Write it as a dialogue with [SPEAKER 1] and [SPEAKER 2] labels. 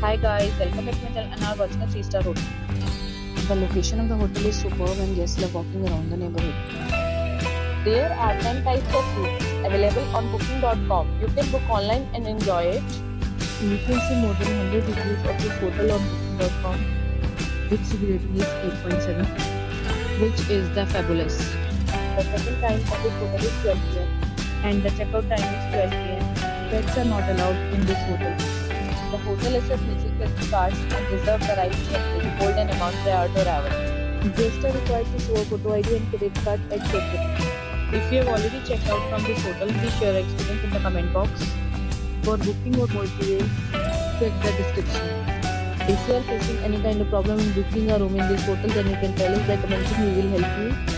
[SPEAKER 1] Hi guys, welcome back to my channel and are watching a 3 star hotel.
[SPEAKER 2] The location of the hotel is superb and guests love walking around the neighborhood.
[SPEAKER 1] There are 10 types of rooms available on booking.com. You can book online and enjoy it.
[SPEAKER 2] You can see more than 100 reviews of this hotel on booking.com. Its rating is 8.7, which is the fabulous.
[SPEAKER 1] The check-in time of this hotel is 12 pm and the checkout time is 12 pm.
[SPEAKER 2] Pets are not allowed in this hotel.
[SPEAKER 1] The hotel major credit cards and reserves the right to temporarily hold an amount prior to arrival.
[SPEAKER 2] Guests are required to show photo ID and credit card at check-in.
[SPEAKER 1] If you have already checked out from this hotel, please share your experience in the comment box.
[SPEAKER 2] For booking or more details, check the description. If you are facing any kind of problem in booking a room in this hotel, then you can tell us by commenting. We will help you.